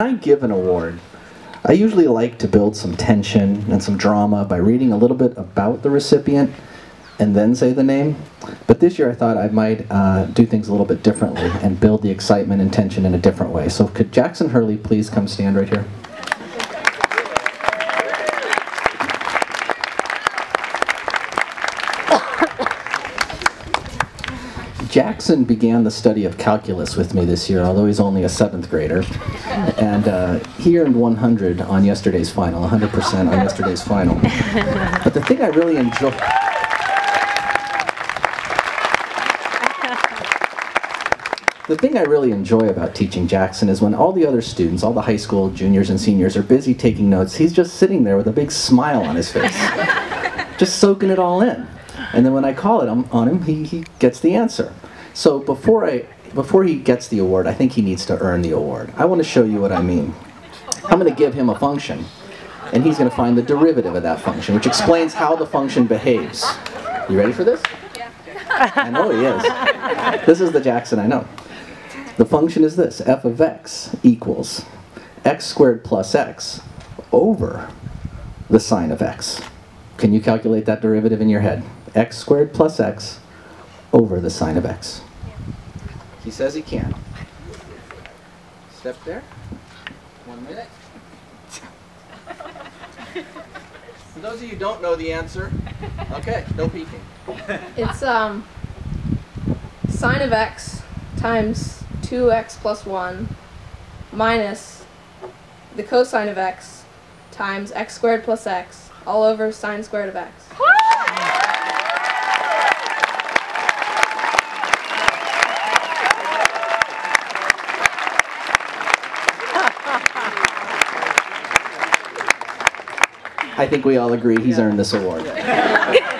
I give an award, I usually like to build some tension and some drama by reading a little bit about the recipient and then say the name. But this year I thought I might uh, do things a little bit differently and build the excitement and tension in a different way. So could Jackson Hurley please come stand right here? Jackson began the study of calculus with me this year, although he's only a seventh grader. And uh, he earned 100 on yesterday's final, 100% on yesterday's final. But the thing I really enjoy. The thing I really enjoy about teaching Jackson is when all the other students, all the high school juniors and seniors, are busy taking notes, he's just sitting there with a big smile on his face, just soaking it all in. And then when I call it on him, he, he gets the answer. So before, I, before he gets the award, I think he needs to earn the award. I want to show you what I mean. I'm going to give him a function, and he's going to find the derivative of that function, which explains how the function behaves. You ready for this? I know he is. This is the Jackson I know. The function is this, f of x equals x squared plus x over the sine of x. Can you calculate that derivative in your head? X squared plus x over the sine of x. He says he can. Step there. One minute. For those of you who don't know the answer, okay, no peeking. It's um sine of x times 2x plus 1 minus the cosine of x times x squared plus x all over sine squared of x. I think we all agree he's earned this award.